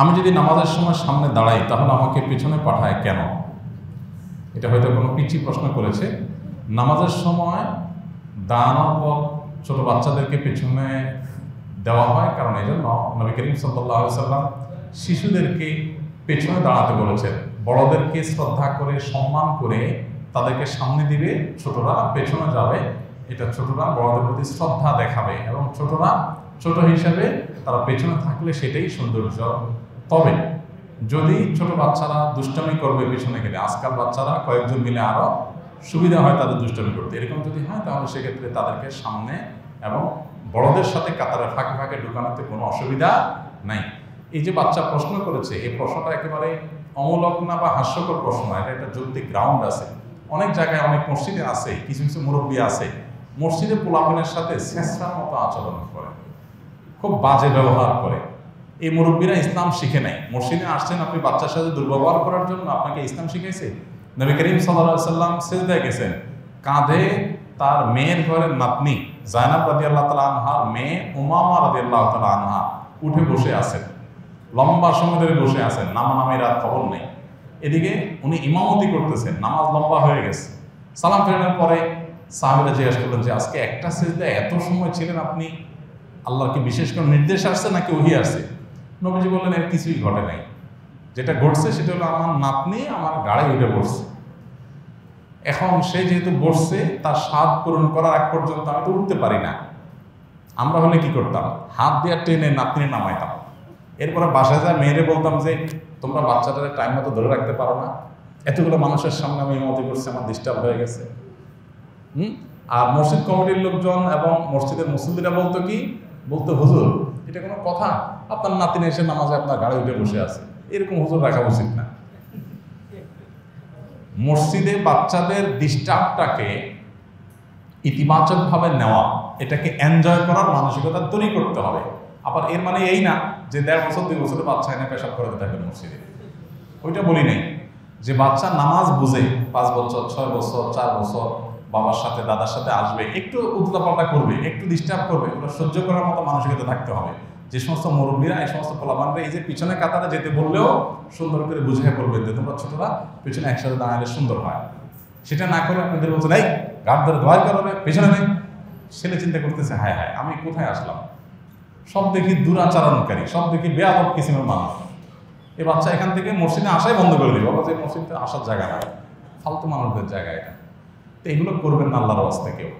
আমি যদি নামাজের সময় সামনে দাঁড়াই, তাহলে আমাকে পেছনে পাঠায় কেন? এটা হয়তো কোনো পিচি প্রশ্ন করেছে। নামাজের সময় দাঁড়ানোর পর ছোট বাচ্চাদেরকে পেছনে দেওয়া হয়, কারণ এই জন্য নবী করিম সাল্লাহ সাল্লাম শিশুদেরকে পেছনে দাঁড়াতে বলেছেন। বড়দেরকে শ্রদ্ধা করে, সম্মান করে তাদেরকে সামনে দিবে, ছোটরা পেছনে যাবে। এটা ছোটরা বড়দের প্রতি শ্রদ্ধা দেখাবে এবং ছোটরা ছোট হিসাবে তারা পেছনে থাকলে সেটাই সৌন্দর্য তবে যদি ছোট বাচ্চারা দুষ্টামি করবে পেছনে গেলে, আজকাল বাচ্চারা কয়েকজন মিলে আরও সুবিধা হয় তাদের দুষ্টামি করতে। এরকম যদি হয়, তাহলে সেক্ষেত্রে তাদেরকে সামনে এবং বড়দের সাথে কাতারে ফাঁকে ফাঁকে ঢুকানোতে কোনো অসুবিধা নাই। এই যে বাচ্চা প্রশ্ন করেছে, এই প্রশ্নটা একেবারে অমূলক না বা হাস্যকর প্রশ্ন, এটা একটা যৌক্তিক গ্রাউন্ড আছে। অনেক জায়গায়, অনেক মসজিদে আছে, কিছু কিছু মুরব্বী আছে। মসজিদে পোলাপনের সাথে শেষরার মতো আচরণ করে। খুব বাজে ব্যবহার করে। এই মুরব্বীরা ইসলাম শিখে নেয় মসজিদে আসছেন, আপনি বাচ্চার সাথে দুর্ব্যবহার করার জন্য আপনাকে ইসলাম শিখেছে নবী করিম সাল্লাম সেজদায় গেছেন। কাঁধে তার মেয়ের ঘরের নাতনি জায়নাব রাদি আল্লাহ তালা আনহার মেয়ে উমামা রাদি আল্লাহ তালা আনহা উঠে বসে আছেন। লম্বা সময় ধরে বসে আছেন নামা নামের আর খবর নেই। এদিকে উনি ইমামতি করতেছেন, নামাজ লম্বা হয়ে গেছে। সালাম ফেরানোর পরে সাহাবিরা জিজ্ঞাসা করলেন যে, আজকে একটা সেজদায় এত সময় ছিলেন আপনি? আল্লাহকে বিশেষ কোনো নির্দেশ আসছে নাকি ওহি আসছে? নবীজি বললেন, এর কিছুই ঘটে নাই। যেটা ঘটছে সেটা হলো আমার নাতনি আমার গাড়ি উঠে পড়ছে। এখন সে যেহেতু বসছে তার স্বাদ পূরণ করার এক পর্যন্ত আমি তো উঠতে পারি না। আমরা হলে কি করতাম? হাত দিয়ে টেনে নাতনি নামাইতাম। এরপরে বাসায় যায়, মেয়েরে বলতাম যে, তোমরা বাচ্চাটাকে টাইম মতো ধরে রাখতে পারো না। এতগুলো মানুষের সামনে আমি মতো করছি, আমার ডিস্টার্ব হয়ে গেছে। হুম? আর মসজিদ কমিটির লোকজন এবং মসজিদের মুসলিমরা বলতো কি বলতো হুজুর, এটা কোনো কথা? আপনার নাতিন এসে নামাজে আপনার গাড়ি উঠে বসে আছে। এরকম হুজুর রাখা উচিত না। মসজিদে বাচ্চাদের ডিস্টার্বটাকে ইতিবাচকভাবে নেওয়া, এটাকে এনজয় করার মানসিকতা তৈরি করতে হবে। আবার এর মানে এই না যে দেড় বছর, দুই বছরের বাচ্চা এনে পেশাব করে থাকবে মসজিদে। ওইটা বলি নাই। যে বাচ্চা নামাজ বুঝে, পাঁচ বছর, ছয় বছর, চার বছর বাবার সাথে, দাদার সাথে আসবে, একটু উল্টাপাল্টা করবে, একটু ডিস্টার্ব করবে ওটা সহ্য করার মতো মানসিকতা থাকতে হবে। যে সমস্ত মুরব্বীরা, এই সমস্ত পোলাপানরা, এই যে পিছনে কাতারে যেতে বললেও সুন্দর করে বুঝে করবেন যে তোমরা ছোটরা পিছনে একসাথে দাঁড়ালে সুন্দর হয়। সেটা না করে আপনাদের বলছেন, এই গাঢ় ধরে ধোয়াই করবে পেছনে নেই ছেলে চিন্তা করতেছে, হায় হায়, আমি কোথায় আসলাম? সব দেখি দুরাচরণকারী, সব দেখি বেয়াদব কিসিমের মানুষ। এ বাচ্চা এখান থেকে মসজিদে আসাই বন্ধ করে দিই বাবা, যে মসজিদে আসার জায়গা না, ফালতু মানুষদের জায়গা এটা। তো এগুলো করবেন না আল্লাহর আওয়াজ থেকেও